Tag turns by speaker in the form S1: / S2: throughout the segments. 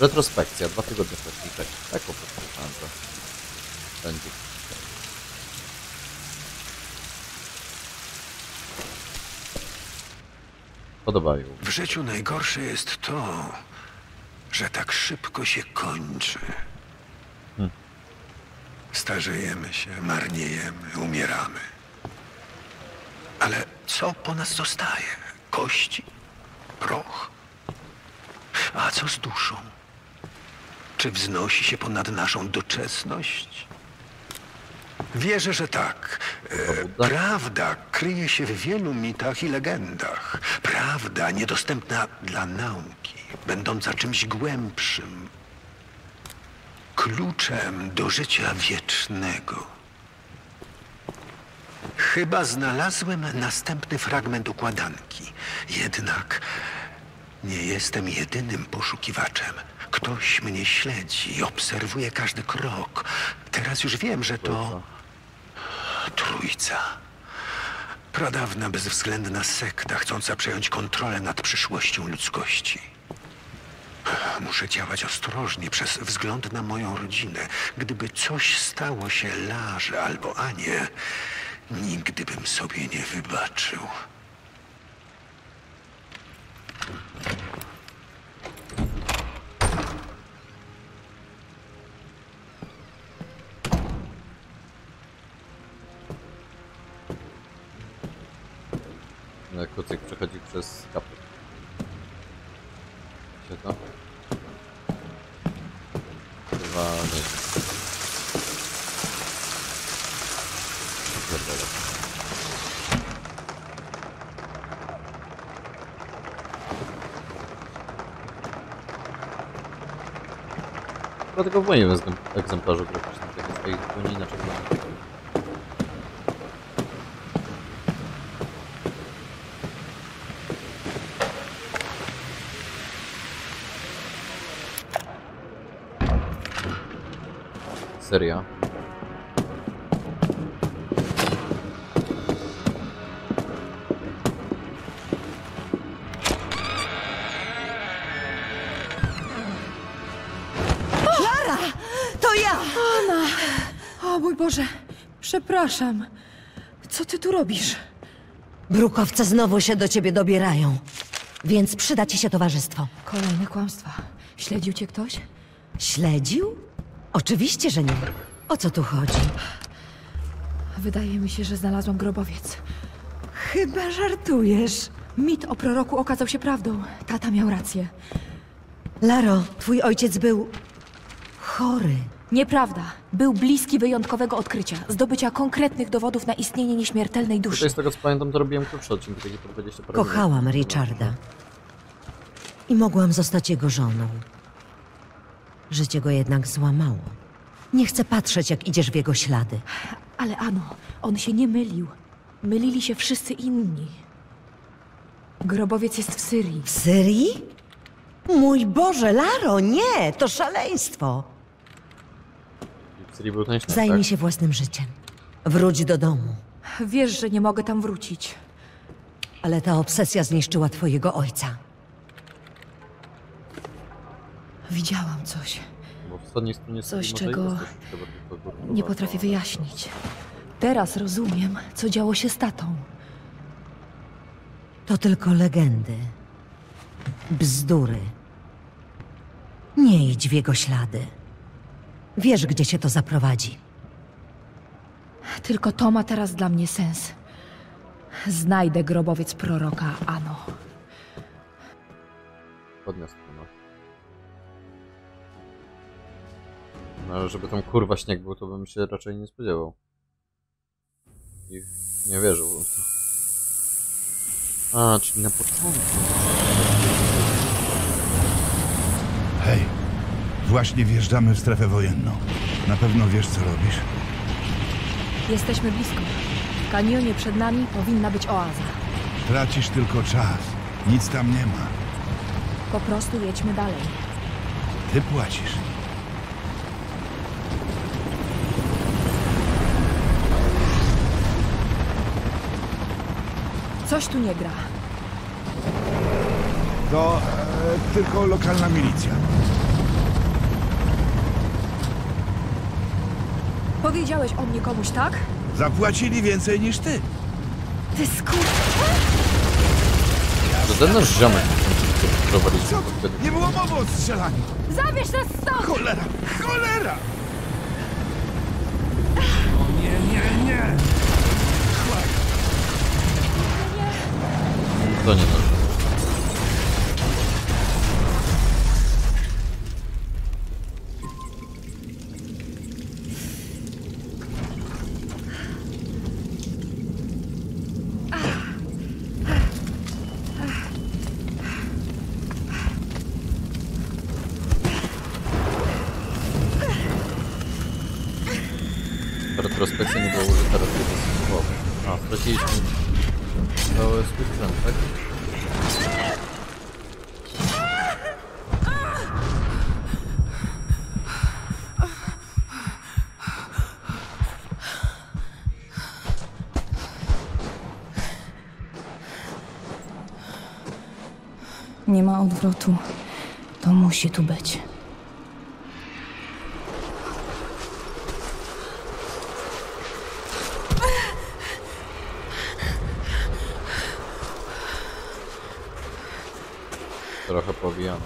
S1: Retrospekcja, dwa tygodnie wcześniej. Tak, tak po prostu że będzie. Podobają.
S2: W życiu najgorsze jest to, że tak szybko się kończy. Starzejemy się, marniejemy, umieramy. Ale co po nas zostaje? Kości? Proch? A co z duszą? Czy wznosi się ponad naszą doczesność? Wierzę, że tak. E, prawda kryje się w wielu mitach i legendach. Prawda niedostępna dla nauki, będąca czymś głębszym. Kluczem do życia wiecznego. Chyba znalazłem następny fragment układanki. Jednak nie jestem jedynym poszukiwaczem. Ktoś mnie śledzi, obserwuje każdy krok. Teraz już wiem, że to trójca. Pradawna, bezwzględna sekta chcąca przejąć kontrolę nad przyszłością ludzkości. Muszę działać ostrożnie przez wzgląd na moją rodzinę. Gdyby coś stało się Larze albo Anie, nigdy bym sobie nie wybaczył.
S1: Przez kapę. Się to? Nie. Pierdolę. Dlatego w moim egzem- egzemplarzu graficznym tak jest tutaj inaczej Seria.
S3: To ja!
S4: O mój Boże, przepraszam. Co ty tu robisz?
S3: Brukowce znowu się do ciebie dobierają. Więc przyda ci się towarzystwo.
S4: Kolejne kłamstwa. Śledził cię ktoś?
S3: Śledził? Oczywiście, że nie. O co tu chodzi?
S4: Wydaje mi się, że znalazłam grobowiec.
S3: Chyba żartujesz.
S4: Mit o proroku okazał się prawdą. Tata miał rację.
S3: Laro, twój ojciec był chory.
S4: Nieprawda. Był bliski wyjątkowego odkrycia, zdobycia konkretnych dowodów na istnienie nieśmiertelnej duszy.
S1: Tutaj z tego co pamiętam to robiłem po 20 parę minut.
S3: Kochałam Richarda. I mogłam zostać jego żoną. Życie go jednak złamało. Nie chcę patrzeć, jak idziesz w jego ślady.
S4: Ale Ano, on się nie mylił. Mylili się wszyscy inni. Grobowiec jest w Syrii.
S3: W Syrii? Mój Boże, Laro, nie! To szaleństwo!
S1: W serii był ten śnieg,
S3: Zajmij
S1: tak?
S3: się własnym życiem. Wróć do domu.
S4: Wiesz, że nie mogę tam wrócić.
S3: Ale ta obsesja zniszczyła twojego ojca.
S4: Widziałam coś.
S1: Bo w wschodniej stronie
S4: Coś, czego
S1: jest troszeczkę bardziej pogórkowa,
S4: Nie potrafię wyjaśnić. Teraz rozumiem, co działo się z tatą.
S3: To tylko legendy. Bzdury. Nie idź w jego ślady. Wiesz, gdzie cię to zaprowadzi.
S4: Tylko to ma teraz dla mnie sens. Znajdę grobowiec proroka Ano.
S1: Podniosę no. Ale żeby tam kurwa śnieg był, to bym się raczej nie spodziewał. I nie wierzył. w to. A, czyli na początku.
S5: Hej, właśnie wjeżdżamy w strefę wojenną. Na pewno wiesz, co robisz?
S4: Jesteśmy blisko. W kanionie przed nami powinna być oaza.
S5: Tracisz tylko czas. Nic tam nie ma.
S4: Po prostu jedźmy dalej.
S5: Ty płacisz.
S4: Coś tu nie gra.
S5: To e, tylko lokalna milicja.
S4: Powiedziałeś o mnie komuś, tak?
S5: Zapłacili więcej niż ty.
S4: Ty skurcz...
S1: To ten nasz ziomek
S5: Nie było mowy o strzelaniu.
S4: Zabierz nas stąd!
S5: Cholera! Cholera!
S1: To nie nasz.
S4: Odwrotu. To musi tu być.
S1: Trochę powijane.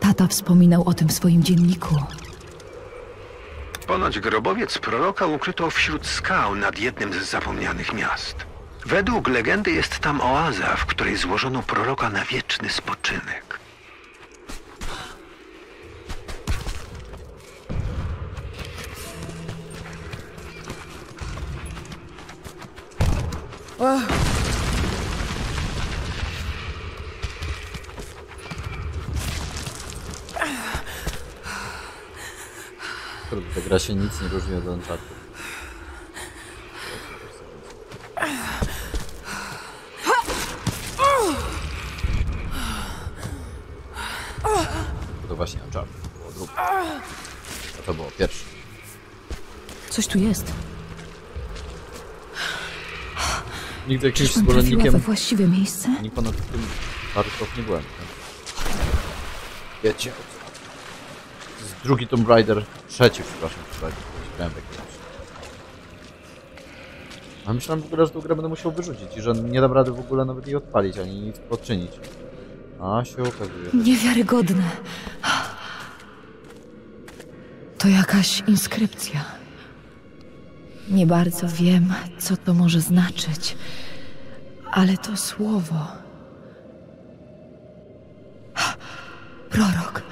S4: Tata wspominał o tym w swoim dzienniku.
S2: Ponoć grobowiec proroka ukryto wśród skał nad jednym z zapomnianych miast. Według legendy jest tam oaza, w której złożono proroka na wieczny spoczynek.
S1: Się nic nie różni od Uncharted. To właśnie Uncharted było drugie. A to było pierwsze.
S4: Coś tu jest.
S1: Nigdy jakimś
S4: Czyżbym trafiła we
S1: zwolennikiem
S4: właściwe miejsce?
S1: ani ponad tym Tarkov nie byłem. tak? Wiecie. To jest drugi Tomb Raider, trzeci przepraszam, który grałem w jakimś. A myślałem w ogóle, że tą grę będę musiał wyrzucić i że nie dam rady w ogóle nawet jej odpalić, ani nic podczynić. A się okazuje.
S4: Niewiarygodne. To jakaś inskrypcja. Nie bardzo wiem, co to może znaczyć, ale to słowo. Prorok.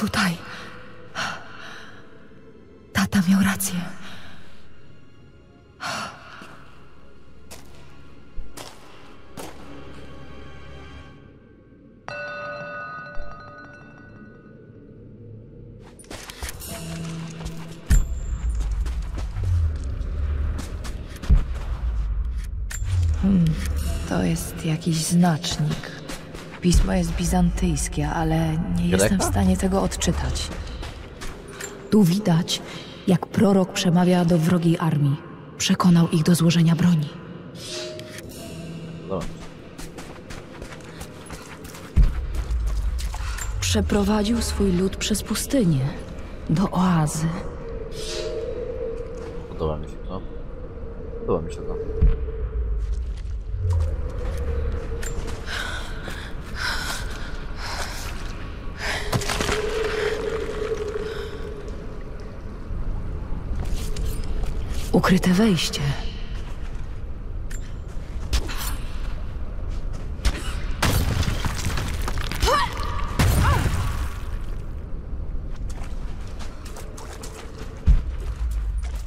S4: Tutaj. Tata miał rację. To jest jakiś znacznik. Pismo jest bizantyjskie, ale nie jestem w stanie tego odczytać. Tu widać, jak prorok przemawia do wrogiej armii. Przekonał ich do złożenia broni.
S1: Się.
S4: Przeprowadził swój lud przez pustynię do oazy.
S1: Podoba mi się to. Podoba mi się to.
S4: Ukryte wejście.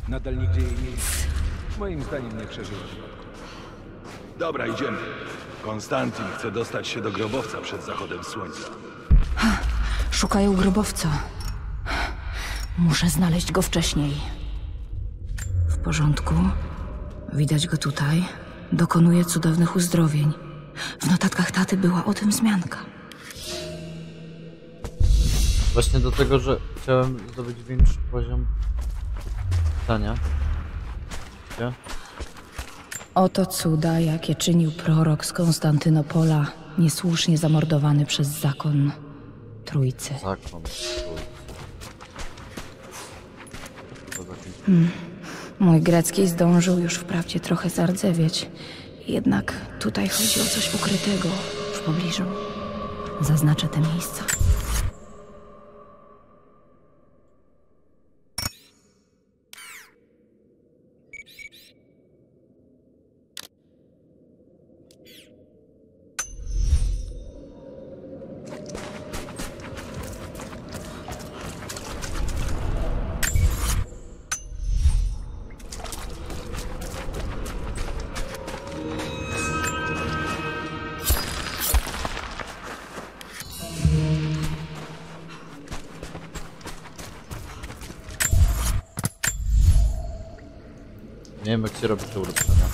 S6: Nadal nigdzie jej nie widać. Moim zdaniem nie przeżyła. Dobra, idziemy. Konstantin chce dostać się do grobowca przed zachodem słońca.
S4: Szukają grobowca. Muszę znaleźć go wcześniej. Porządku. Widać go tutaj. Dokonuje cudownych uzdrowień. W notatkach taty była o tym wzmianka.
S1: Właśnie do tego, że chciałem zdobyć większy poziom pytania.
S4: Oto cuda, jakie czynił prorok z Konstantynopola, niesłusznie zamordowany przez zakon Trójcy.
S1: Zakon. Trójcy. To taki
S4: Mój grecki zdążył już wprawdzie trochę zardzewieć. Jednak tutaj chodzi o coś ukrytego w pobliżu. Zaznaczę te miejsca.
S1: Nie wiem jak się robi te ulepszenia.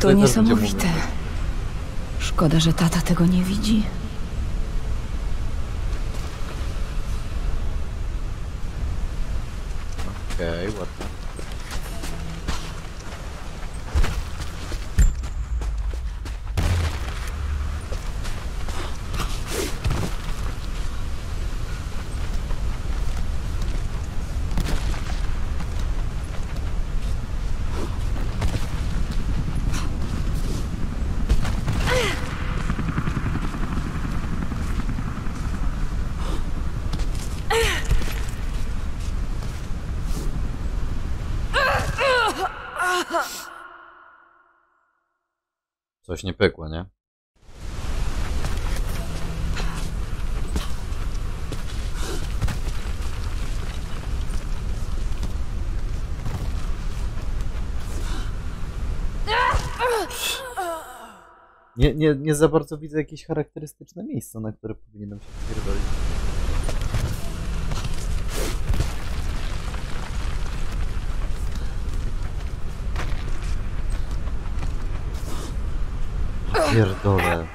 S4: To niesamowite. Szkoda, że tata tego nie widzi.
S1: Okej, ładnie. Coś nie pykło, nie? Nie, nie, nie za bardzo widzę jakieś charakterystyczne miejsca, na które powinienem się pierdolić. Pierdolę.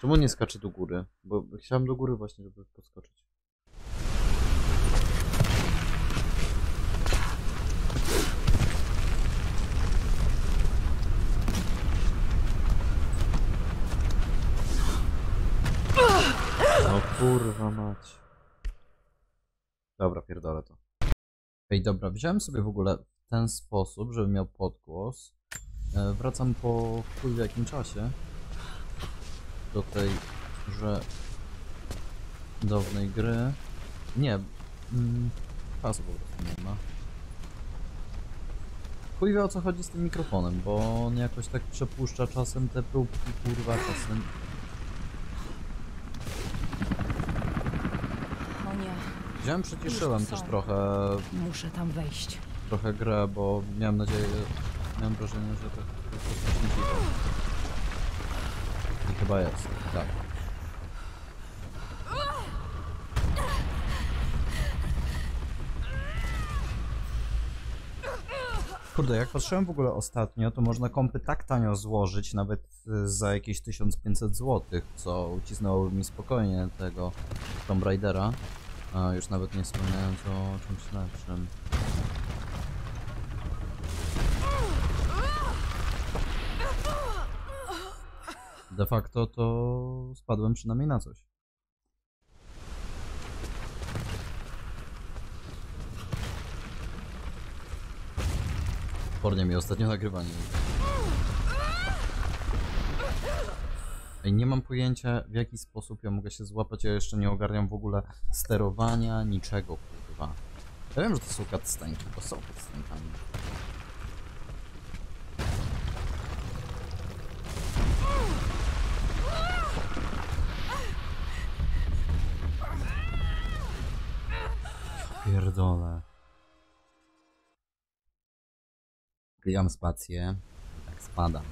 S1: Czemu nie skacze do góry? Bo chciałem do góry właśnie, żeby podskoczyć. No kurwa mać. Dobra, pierdolę to. Ej, dobra, wziąłem sobie w ogóle w ten sposób, żebym miał podgłos. E, wracam po chuj w jakim czasie do tej, że dawnej gry. Nie, mm, czasu po prostu nie ma. Chuj wie o co chodzi z tym mikrofonem, bo on jakoś tak przepuszcza czasem te próbki, kurwa, czasem...
S4: O nie,
S1: Wziąłem, przyciszyłem też trochę,
S4: muszę tam wejść.
S1: trochę grę, bo miałem nadzieję, miałem wrażenie, że to to jest strasznie cicho. I chyba jest, tak. Kurde, jak patrzyłem w ogóle ostatnio, to można kompy tak tanio złożyć, nawet y, za jakieś 1500 zł, co ucisnęłoby mi spokojnie tego Tomb Raidera. A już nawet nie wspominając o czymś lepszym. De facto to spadłem przynajmniej na coś. Pornie mi ostatnio nagrywanie. Ej, nie mam pojęcia w jaki sposób ja mogę się złapać, ja jeszcze nie ogarniam w ogóle sterowania, niczego, kurwa. Ja wiem, że to są cutscenki, bo są cutscenkami. pierdolę. Klikam spację. Tak, spadam.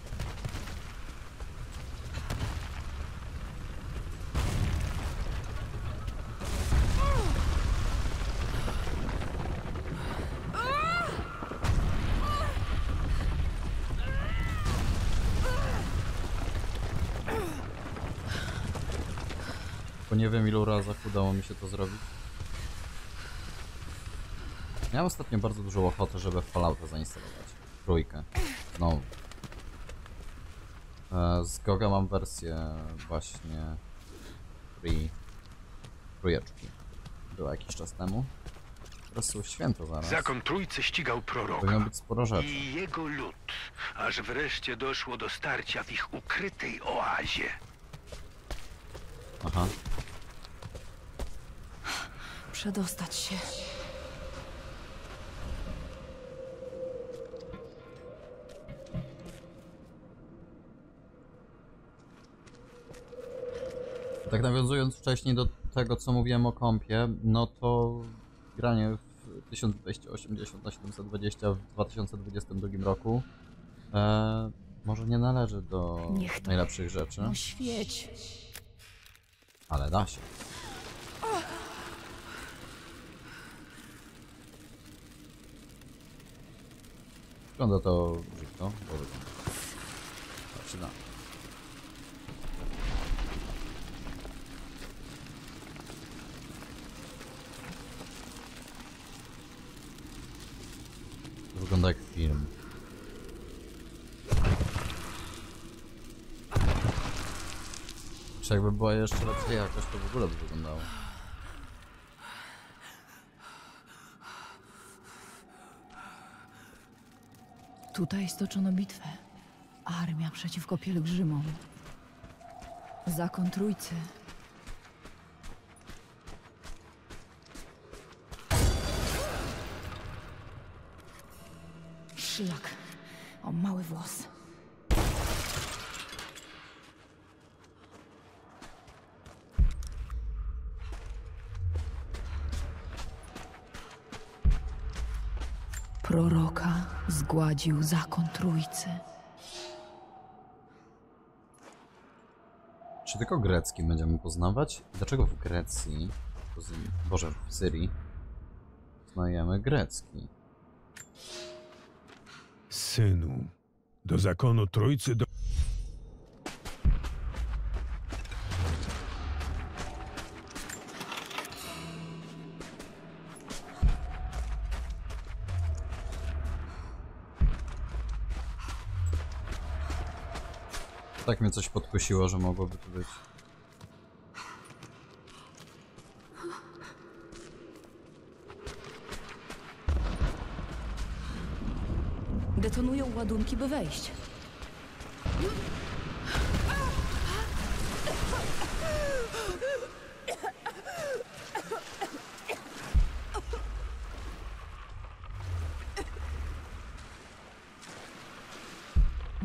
S1: Bo nie wiem ilu razy udało mi się to zrobić. Miałem ostatnio bardzo dużą ochotę, żeby Fallouta zainstalować. Trójkę. Znowu. E, Z Goga mam wersję właśnie free trójeczki. Była jakiś czas temu. Teraz są święto zaraz.
S2: Zakon Trójcy ścigał proroka.
S1: Powinno być sporo rzeczy.
S2: I jego lud, aż wreszcie doszło do starcia w ich ukrytej oazie.
S1: Aha.
S4: Przedostać się.
S1: Tak nawiązując wcześniej do tego, co mówiłem o kompie, no to granie w 1280 na 720 w 2022 roku e, może nie należy do najlepszych rzeczy,
S4: No świeć.
S1: ale da się. Wygląda to brzydko, bo wygląda. Tak się da. To wygląda jak film. Jakby była jeszcze lepsza jakość, to w ogóle by wyglądało.
S4: Tutaj stoczono bitwę. Armia przeciwko pielgrzymom. Zakon Trójcy. Szlak. O mały włos. Proroka zgładził zakon Trójcy.
S1: Czy tylko grecki będziemy poznawać? Dlaczego w Grecji, Boże, w Syrii, poznajemy grecki?
S7: Synu, do zakonu Trójcy do...
S1: Tak mnie coś podkusiło, że mogłoby tu być.
S4: Detonują ładunki, by wejść.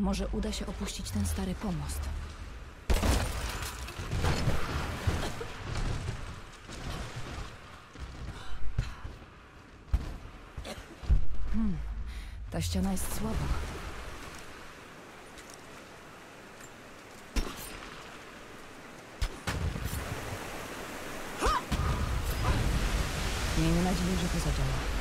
S4: Może uda się opuścić ten stary pomost. Hmm, ta ściana jest słaba. Miejmy nadzieję, że to zadziała.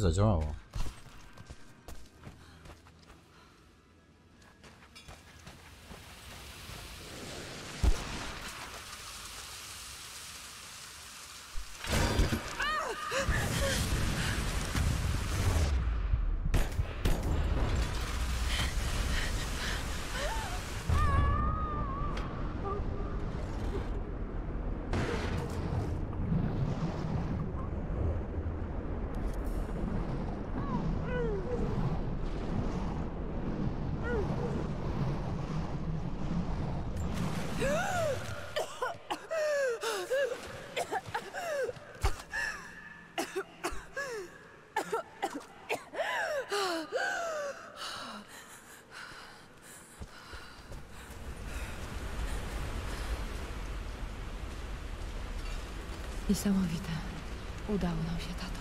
S1: I zadziałało.
S4: Niesamowite. Udało nam się, tato.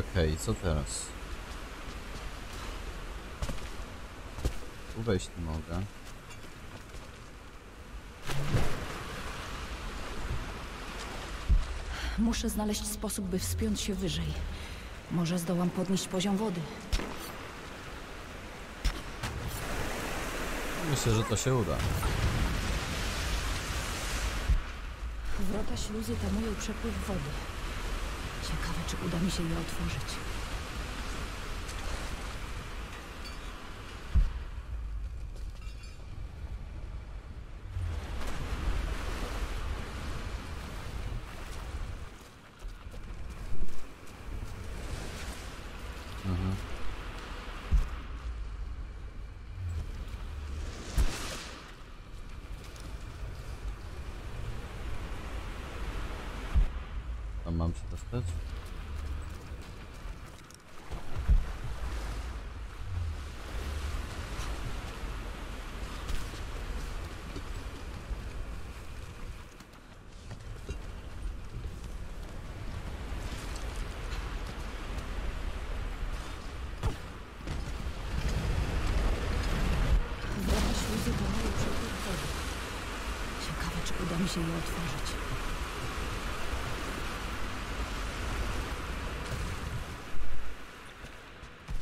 S1: Okej, co teraz? Tu wejść nie mogę.
S4: Muszę znaleźć sposób, by wspiąć się wyżej. Może zdołam podnieść poziom wody.
S1: Myślę, że to się uda.
S4: Wrota śluzy tamują przepływ wody. Ciekawe, czy uda mi się je otworzyć.
S1: Tam mam się dostać?
S4: Wrota śluzy tamują przepływ wody. Ciekawe, czy uda mi się je otworzyć.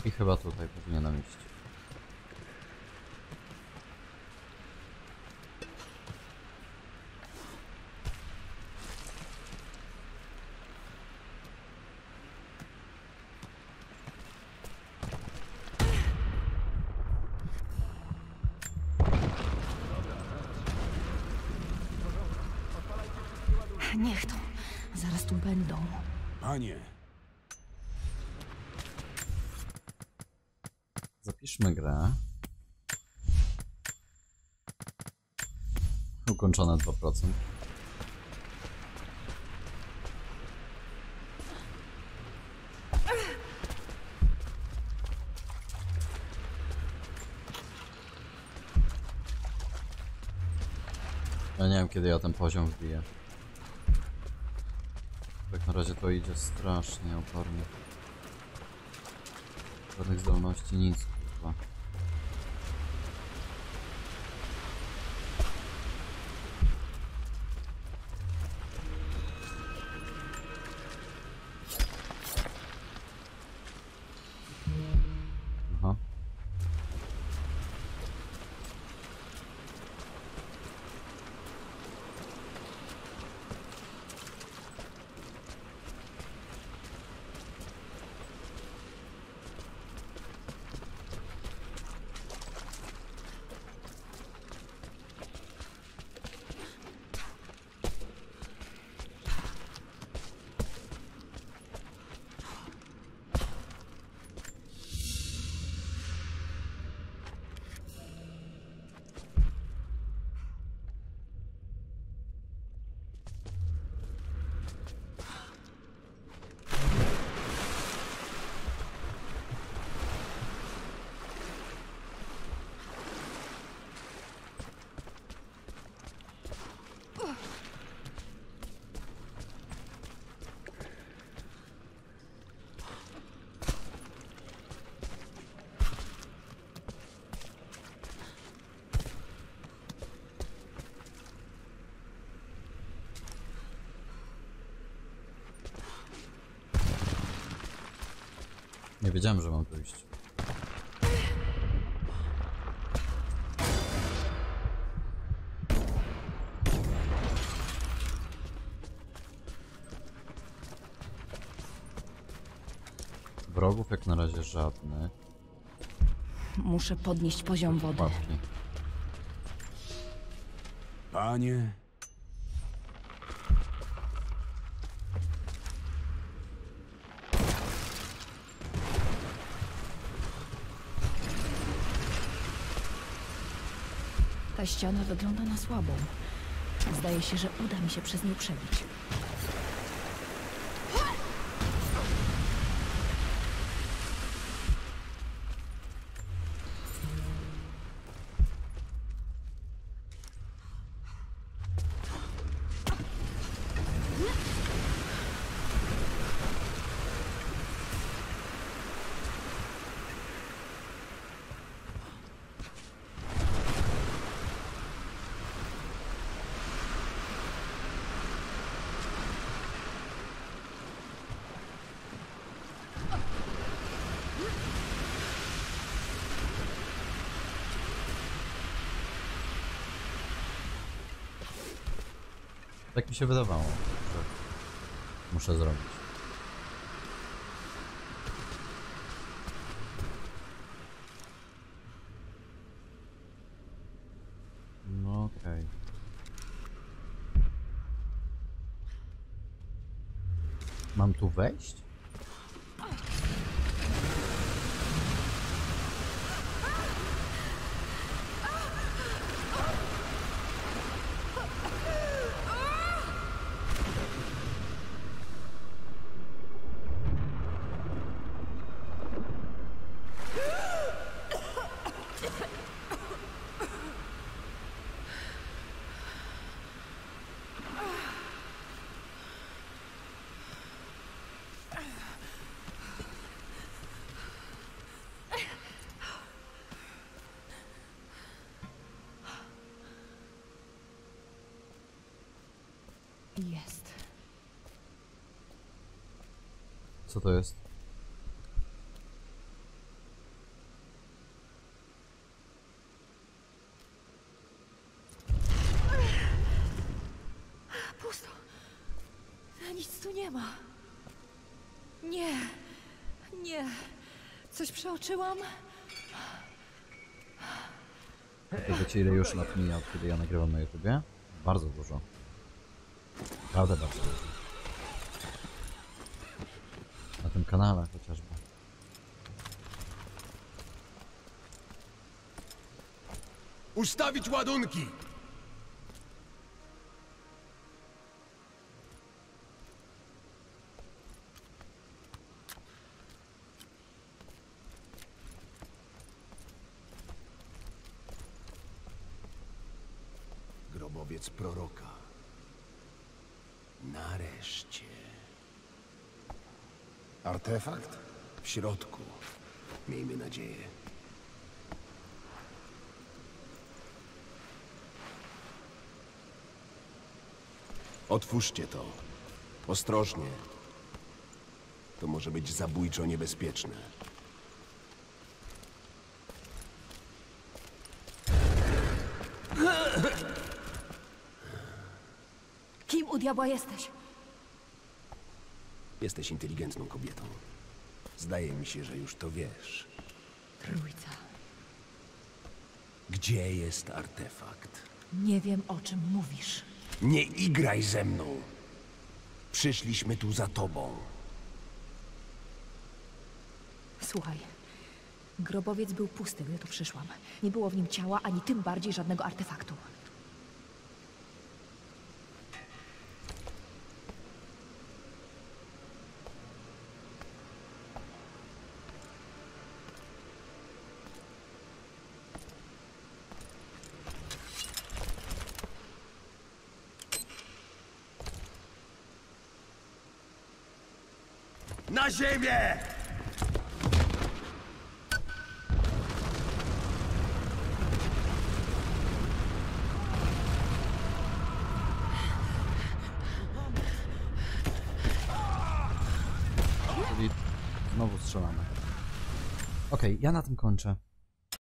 S1: I chyba tutaj powinienem iść.
S4: Niech to. Zaraz tu będą.
S7: Panie,
S1: Zapiszmy grę. Ukończone 2%. Ja nie wiem kiedy ja ten poziom wbiję. Tak na razie to idzie strasznie opornie. Żadnych zdolności, nic kurwa. Nie wiedziałem, że mam tu iść. Wrogów jak na razie żadnych.
S4: Muszę podnieść poziom wody.
S1: Łapki.
S7: panie,
S4: Ta ściana wygląda na słabą. Zdaje się, że uda mi się przez nią przebić.
S1: Mi się wydawało, że muszę zrobić. No okej. Mam tu wejść?
S4: Jest.
S1: Co to jest?
S4: Pusto. Nic tu nie ma. Nie. Nie. Coś przeoczyłam?
S1: Wiecie ile już lat mija, od kiedy ja nagrywam na YouTubie? Bardzo dużo. Naprawdę bardzo dużo. Na tym kanale chociażby.
S8: Ustawić ładunki! Grobowiec proroka. Nareszcie. Artefakt? W środku. Miejmy nadzieję. Otwórzcie to. Ostrożnie. To może być zabójczo niebezpieczne.
S4: Diabła jesteś?
S8: Jesteś inteligentną kobietą. Zdaje mi się, że już to wiesz.
S4: Trójca.
S8: Gdzie jest artefakt?
S4: Nie wiem, o czym mówisz.
S8: Nie igraj ze mną. Przyszliśmy tu za tobą.
S4: Słuchaj. Grobowiec był pusty, gdy tu przyszłam. Nie było w nim ciała, ani tym bardziej żadnego artefaktu.
S8: Ziemię!
S1: Czyli znowu strzelamy. Okej, ja na tym kończę.